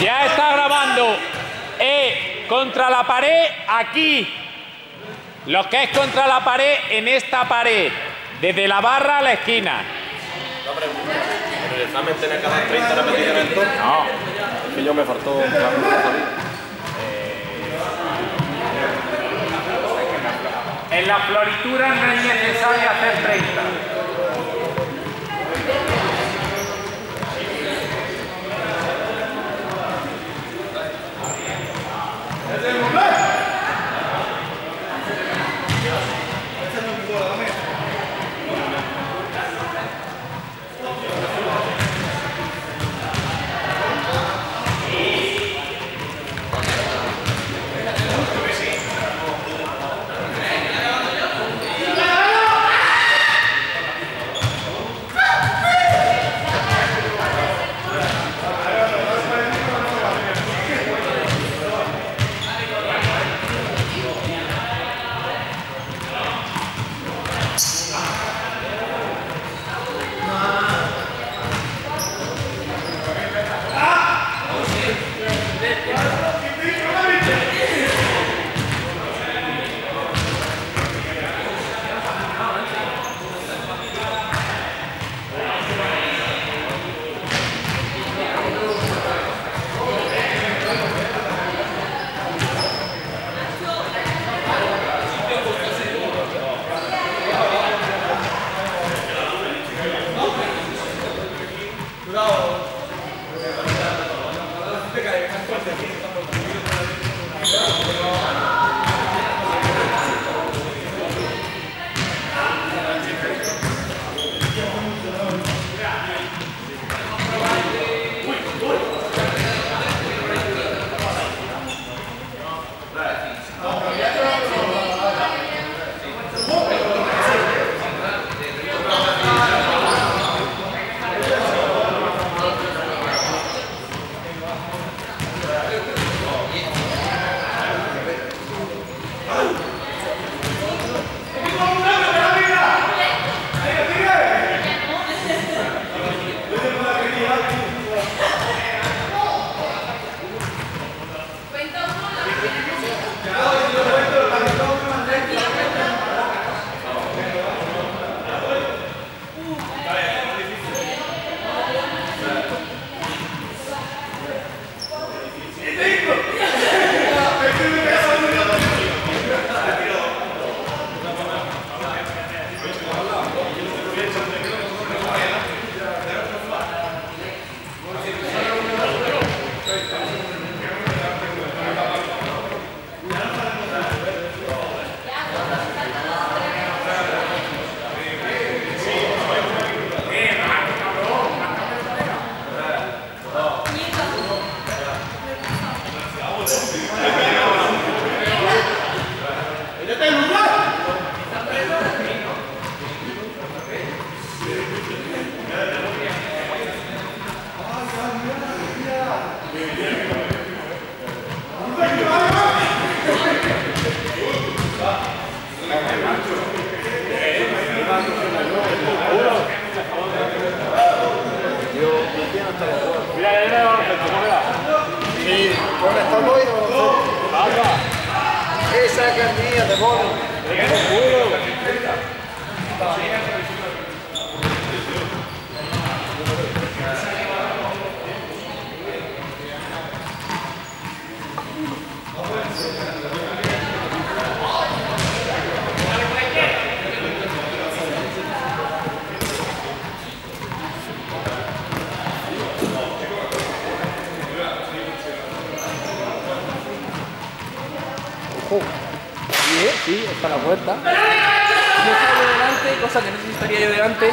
Ya está grabando. Eh, contra la pared, aquí. Lo que es contra la pared, en esta pared. Desde la barra a la esquina. ¿Pero el examen tiene que dar 30 repeticiones? No. Es que yo me faltó... En la floritura no es necesario hacer 30. Esa cantidad de bono. Sí, está la puerta. Yo salgo delante, cosa que no estaría yo delante.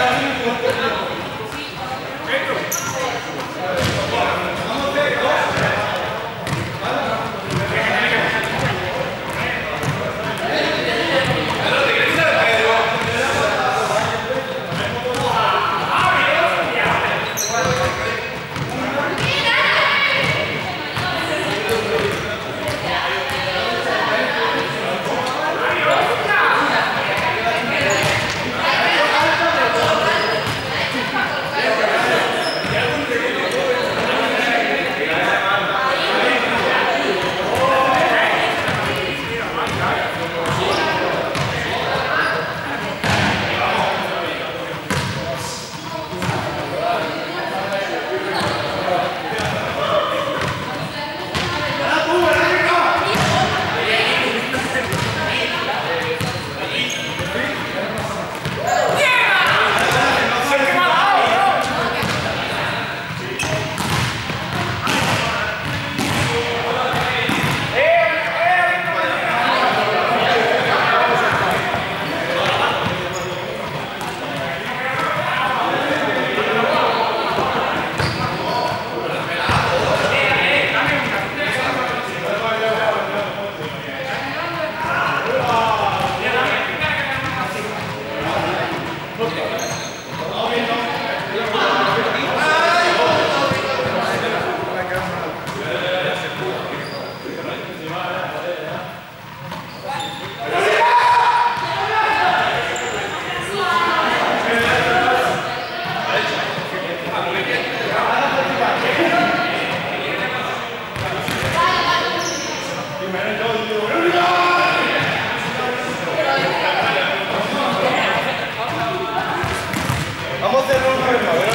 감사합니다. Vamos a hacer un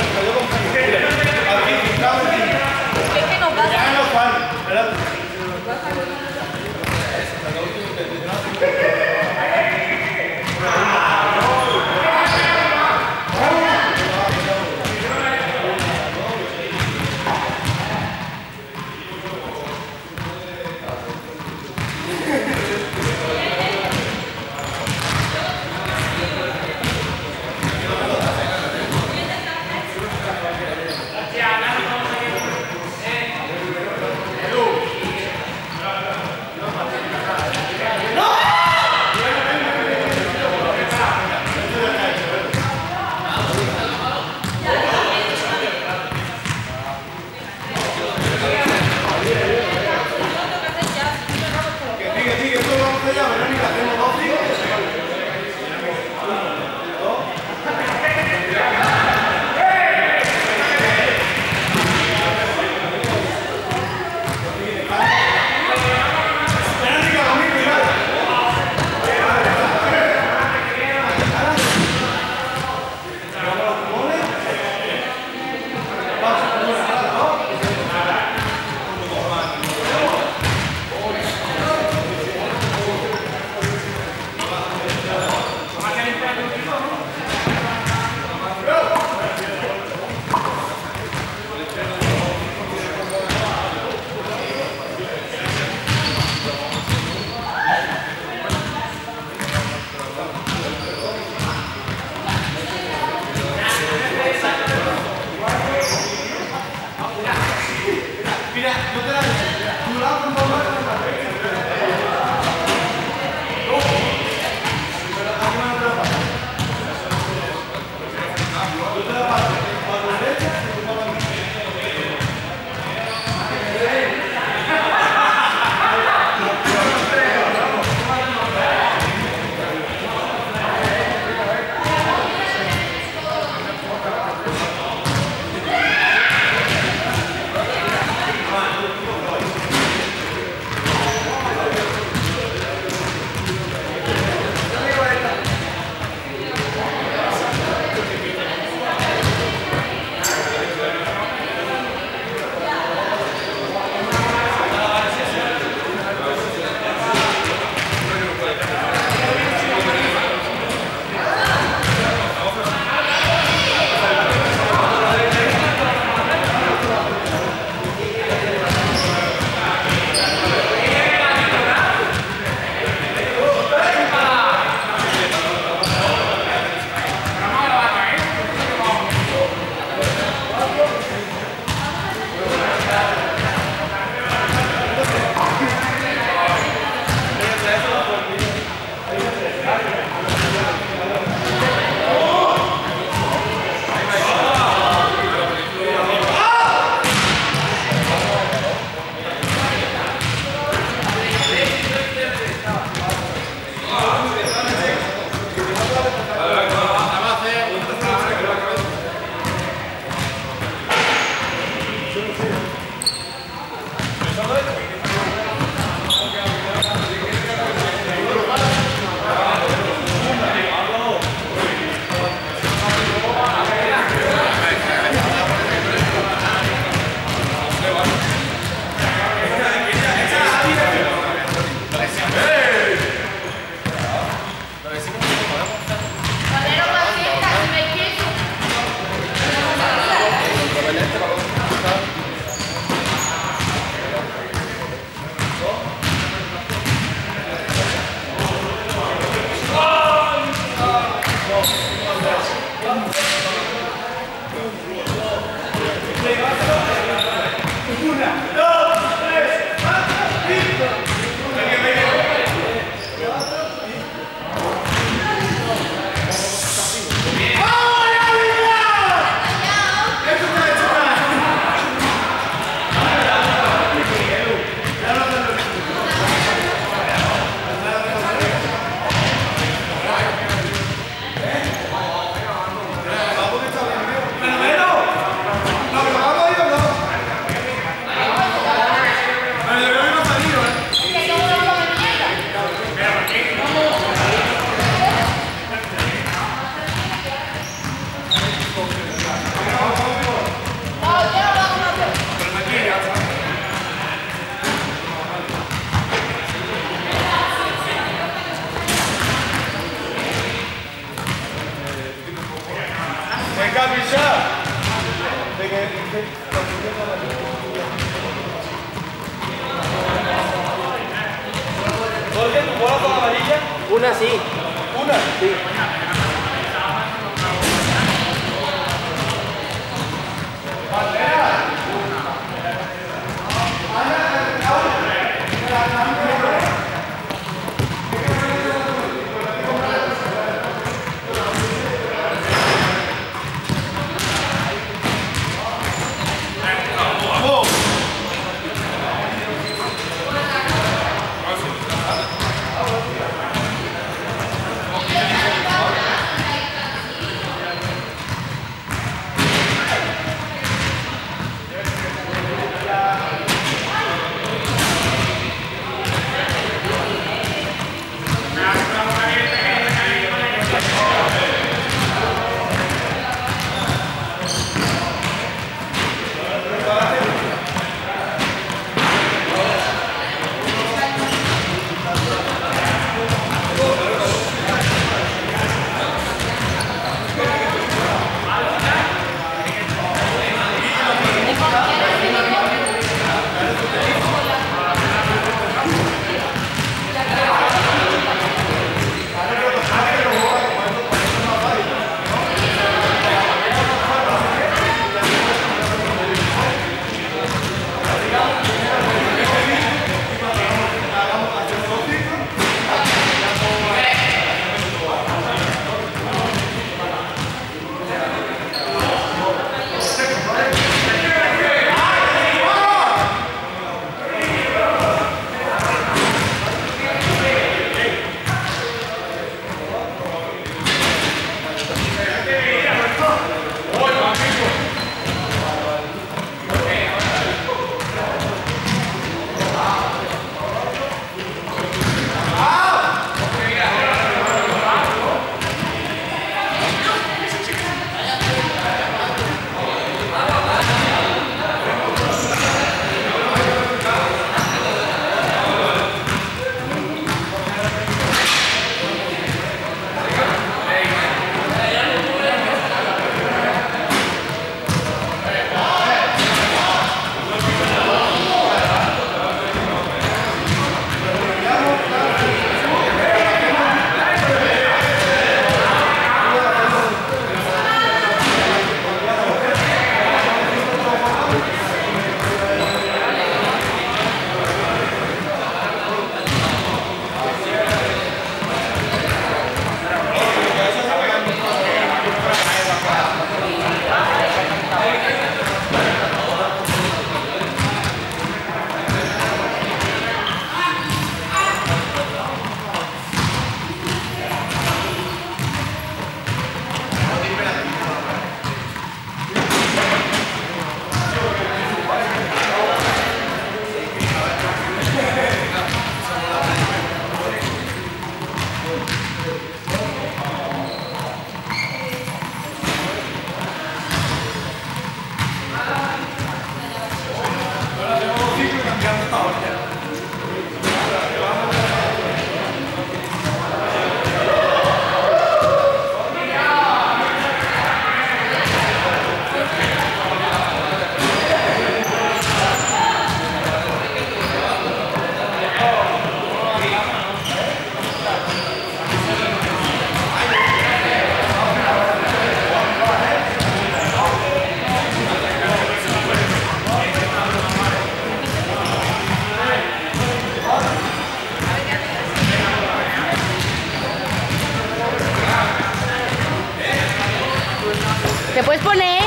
¿Te puedes poner?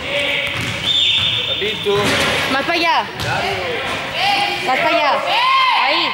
Sí. Más para allá. Más para allá. Eh. Ahí.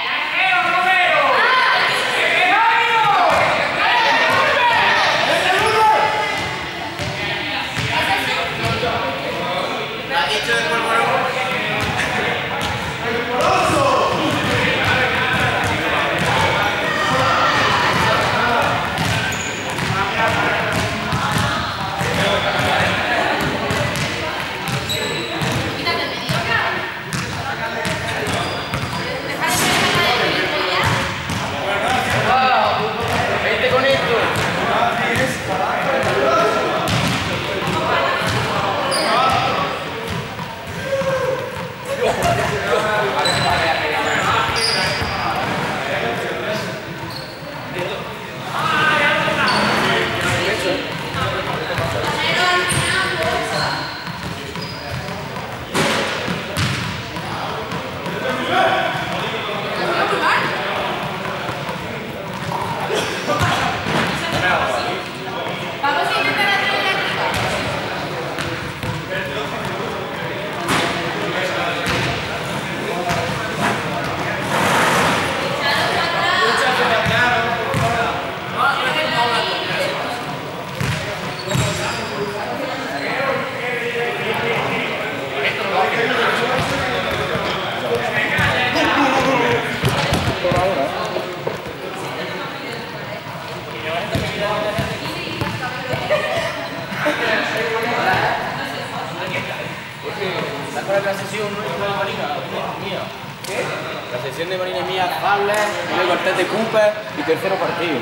Sesión de Marina mía, Fable, el de Cooper y tercero partido.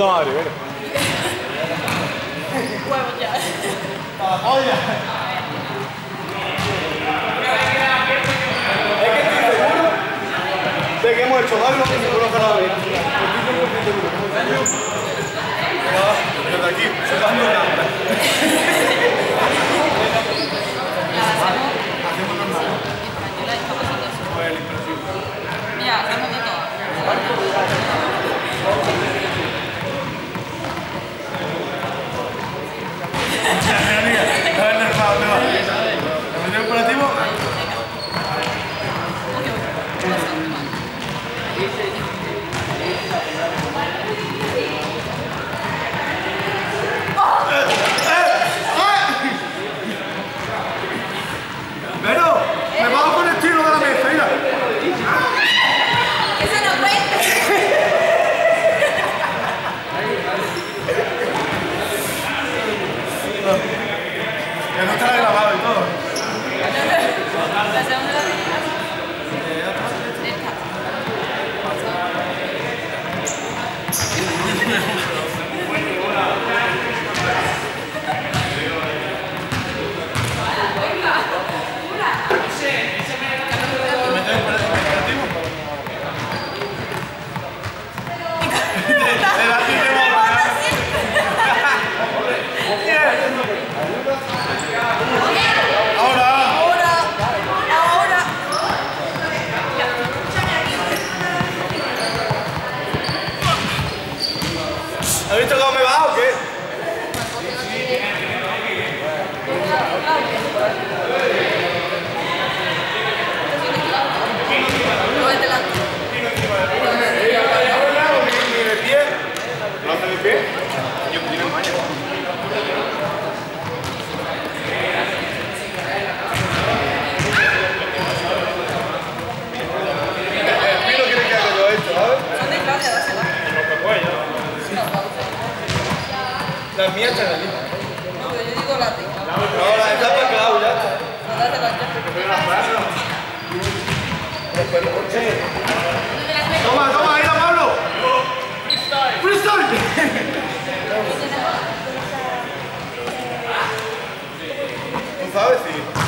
Puta madre. Es que estoy seguro de que hemos hecho algo que seguro que no habéis. Estoy 100% seguro. Desde aquí, sacando la Mira, hacemos de todo. A ver, nerfado, ¿dónde va? ¿El primer La mía está en la lista. No, yo digo la de. No, la está para Clau, ya. No, la de la Toma, toma, ahí la Pablo. Freestyle. Freestyle. ¿Tú sabes? Sí.